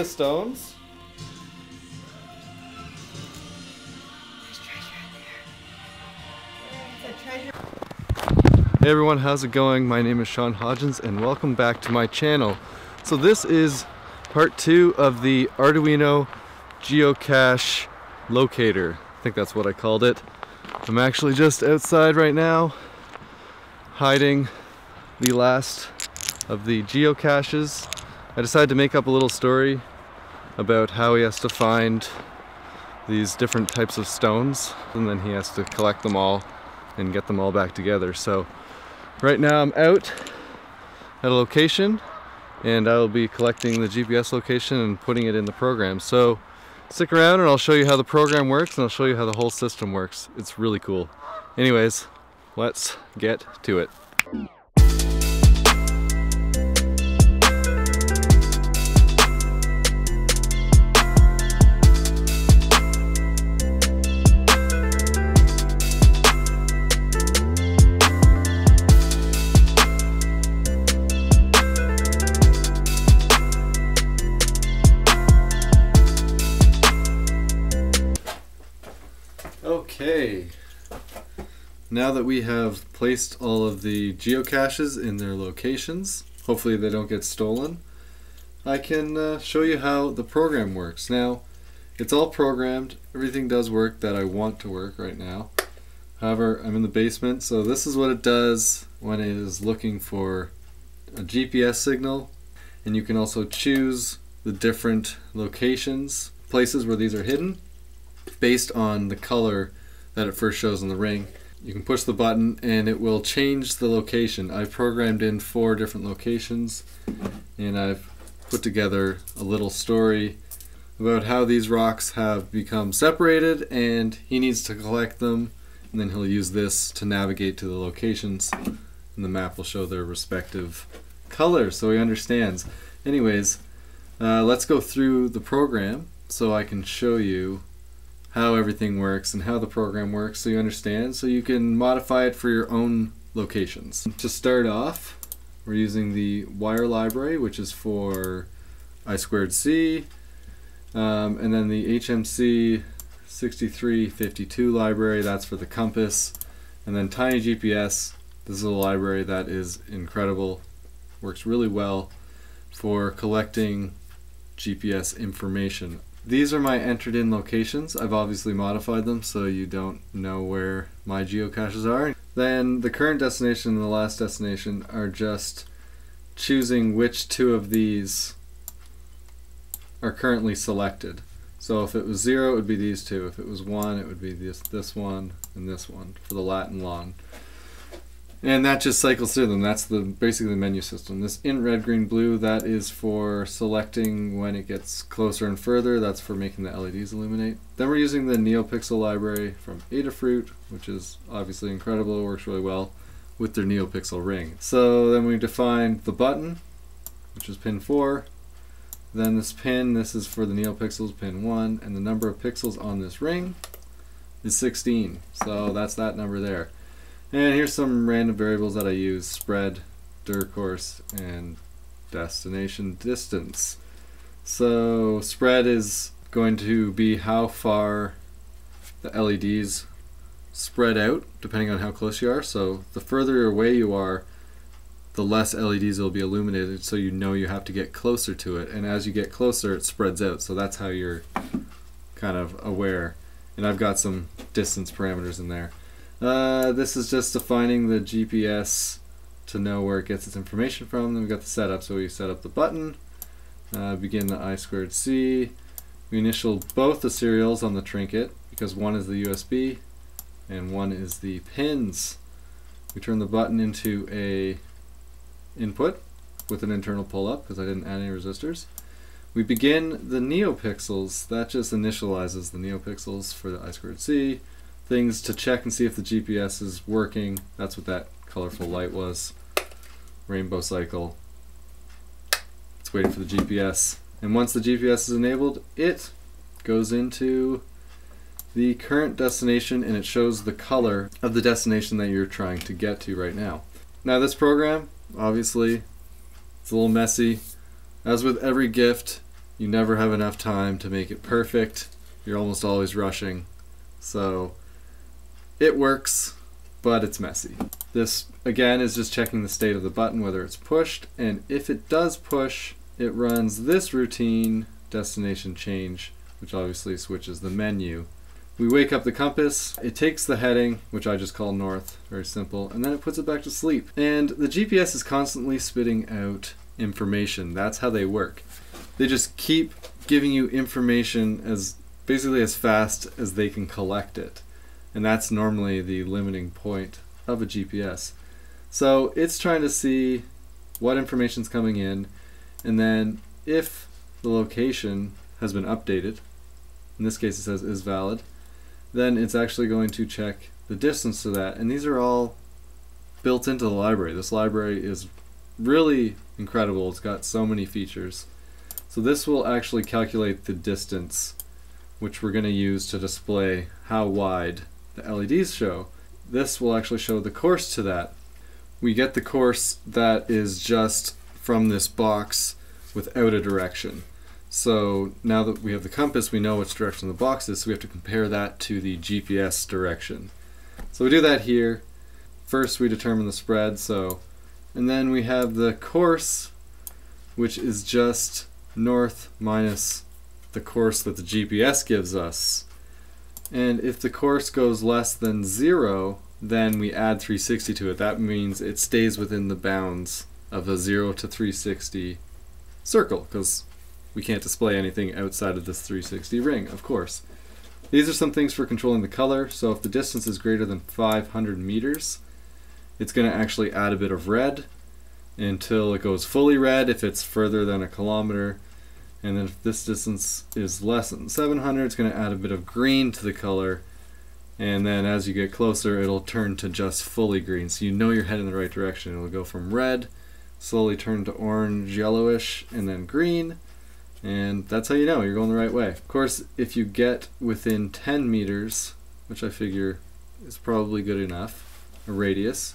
the stones. Hey everyone, how's it going? My name is Sean Hodgins and welcome back to my channel. So this is part two of the Arduino geocache locator. I think that's what I called it. I'm actually just outside right now hiding the last of the geocaches. I decided to make up a little story about how he has to find these different types of stones and then he has to collect them all and get them all back together. So right now I'm out at a location and I will be collecting the GPS location and putting it in the program. So stick around and I'll show you how the program works and I'll show you how the whole system works. It's really cool. Anyways, let's get to it. Now that we have placed all of the geocaches in their locations, hopefully they don't get stolen, I can uh, show you how the program works. Now, it's all programmed, everything does work that I want to work right now. However, I'm in the basement, so this is what it does when it is looking for a GPS signal, and you can also choose the different locations, places where these are hidden, based on the color that it first shows on the ring. You can push the button and it will change the location. I've programmed in four different locations and I've put together a little story about how these rocks have become separated and he needs to collect them and then he'll use this to navigate to the locations and the map will show their respective colors so he understands. Anyways, uh, let's go through the program so I can show you how everything works and how the program works so you understand so you can modify it for your own locations. To start off we're using the wire library which is for I squared C um, and then the HMC 6352 library that's for the compass and then Tiny GPS this is a library that is incredible works really well for collecting GPS information these are my entered in locations. I've obviously modified them so you don't know where my geocaches are. Then the current destination and the last destination are just choosing which two of these are currently selected. So if it was zero, it would be these two. If it was one, it would be this, this one and this one for the Latin long. And that just cycles through them. That's the basically the menu system. This in red green blue that is for selecting when it gets closer and further. That's for making the LEDs illuminate. Then we're using the NeoPixel library from Adafruit, which is obviously incredible. It works really well with their NeoPixel ring. So then we define the button, which is pin 4. Then this pin, this is for the NeoPixels, pin 1, and the number of pixels on this ring is 16. So that's that number there. And here's some random variables that I use. Spread, dir course, and destination distance. So spread is going to be how far the LEDs spread out depending on how close you are. So the further away you are, the less LEDs will be illuminated so you know you have to get closer to it. And as you get closer, it spreads out. So that's how you're kind of aware. And I've got some distance parameters in there. Uh, this is just defining the GPS to know where it gets its information from. Then we've got the setup, so we set up the button, uh, begin the I squared C. We initial both the serials on the trinket because one is the USB and one is the pins. We turn the button into a input with an internal pull-up because I didn't add any resistors. We begin the NeoPixels. That just initializes the NeoPixels for the I squared C things to check and see if the GPS is working. That's what that colorful light was. Rainbow cycle. It's waiting for the GPS. And once the GPS is enabled, it goes into the current destination and it shows the color of the destination that you're trying to get to right now. Now this program, obviously, it's a little messy. As with every gift, You never have enough time to make it perfect. You're almost always rushing. So it works, but it's messy. This again is just checking the state of the button, whether it's pushed, and if it does push, it runs this routine, destination change, which obviously switches the menu. We wake up the compass, it takes the heading, which I just call north, very simple, and then it puts it back to sleep. And the GPS is constantly spitting out information. That's how they work. They just keep giving you information as basically as fast as they can collect it. And that's normally the limiting point of a GPS. So it's trying to see what information's coming in, and then if the location has been updated, in this case it says is valid, then it's actually going to check the distance to that. And these are all built into the library. This library is really incredible. It's got so many features. So this will actually calculate the distance which we're going to use to display how wide the LEDs show. This will actually show the course to that. We get the course that is just from this box without a direction. So now that we have the compass, we know which direction the box is, so we have to compare that to the GPS direction. So we do that here. First we determine the spread, so and then we have the course, which is just north minus the course that the GPS gives us. And if the course goes less than zero, then we add 360 to it. That means it stays within the bounds of a 0 to 360 circle, because we can't display anything outside of this 360 ring, of course. These are some things for controlling the color. So if the distance is greater than 500 meters, it's going to actually add a bit of red until it goes fully red if it's further than a kilometer. And then if this distance is less than 700, it's going to add a bit of green to the color. And then as you get closer, it'll turn to just fully green. So you know you're heading in the right direction. It'll go from red, slowly turn to orange, yellowish, and then green. And that's how you know you're going the right way. Of course, if you get within 10 meters, which I figure is probably good enough, a radius,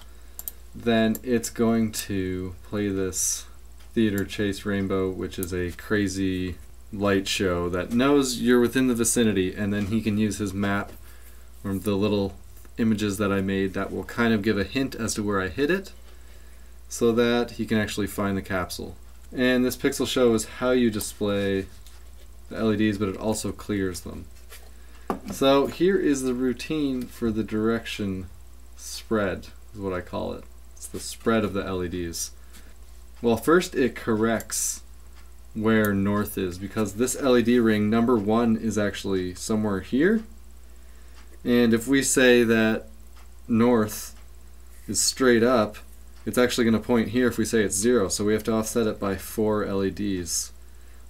then it's going to play this Theater Chase Rainbow, which is a crazy light show that knows you're within the vicinity, and then he can use his map or the little images that I made that will kind of give a hint as to where I hit it so that he can actually find the capsule. And this pixel show is how you display the LEDs, but it also clears them. So here is the routine for the direction spread, is what I call it. It's the spread of the LEDs. Well, first it corrects where north is because this LED ring number one is actually somewhere here. And if we say that north is straight up, it's actually going to point here if we say it's zero. So we have to offset it by four LEDs.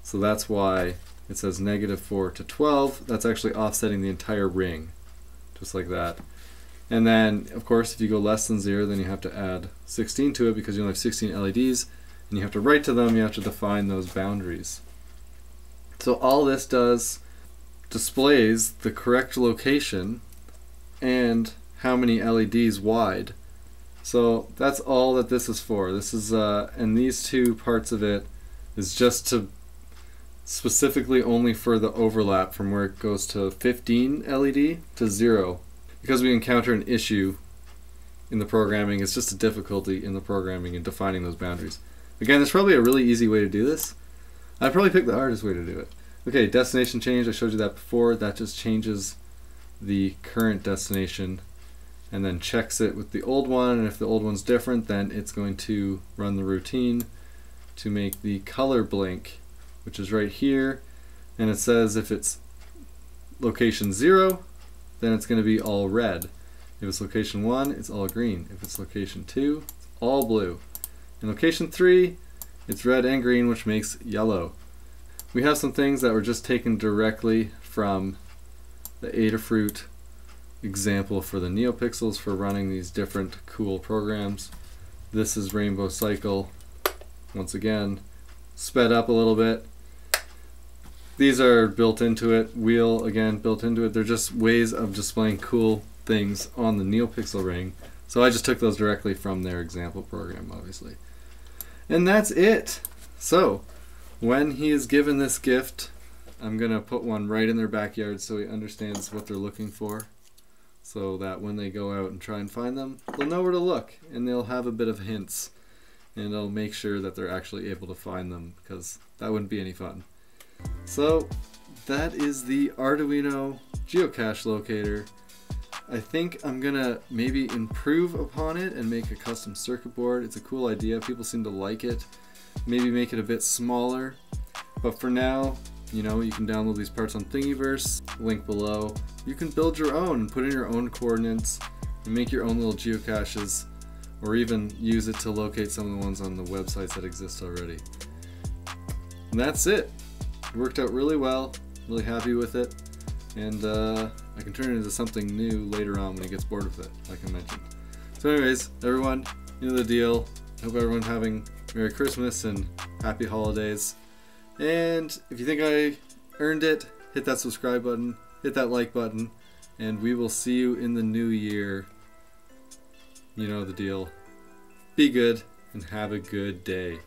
So that's why it says negative 4 to 12. That's actually offsetting the entire ring, just like that. And then, of course, if you go less than 0, then you have to add 16 to it because you only have 16 LEDs. And you have to write to them, you have to define those boundaries. So all this does displays the correct location and how many LEDs wide. So that's all that this is for. This is, uh, and these two parts of it is just to specifically only for the overlap from where it goes to 15 LED to zero because we encounter an issue in the programming, it's just a difficulty in the programming and defining those boundaries. Again, there's probably a really easy way to do this. I'd probably pick the hardest way to do it. Okay, destination change, I showed you that before. That just changes the current destination and then checks it with the old one. And if the old one's different, then it's going to run the routine to make the color blink, which is right here. And it says if it's location zero, then it's going to be all red. If it's location 1, it's all green. If it's location 2, it's all blue. In location 3, it's red and green, which makes yellow. We have some things that were just taken directly from the Adafruit example for the NeoPixels for running these different cool programs. This is Rainbow Cycle, once again, sped up a little bit. These are built into it, wheel again built into it. They're just ways of displaying cool things on the NeoPixel ring. So I just took those directly from their example program, obviously. And that's it. So When he is given this gift, I'm going to put one right in their backyard so he understands what they're looking for. So that when they go out and try and find them, they'll know where to look and they'll have a bit of hints. And it'll make sure that they're actually able to find them because that wouldn't be any fun. So that is the Arduino geocache locator. I think I'm gonna maybe improve upon it and make a custom circuit board. It's a cool idea, people seem to like it. Maybe make it a bit smaller. But for now, you know, you can download these parts on Thingiverse, link below. You can build your own, put in your own coordinates, and make your own little geocaches, or even use it to locate some of the ones on the websites that exist already. And that's it. It worked out really well, really happy with it, and uh, I can turn it into something new later on when he gets bored with it, like I mentioned. So anyways, everyone, you know the deal. Hope everyone's having Merry Christmas and Happy Holidays. And if you think I earned it, hit that subscribe button, hit that like button, and we will see you in the new year. You know the deal. Be good and have a good day.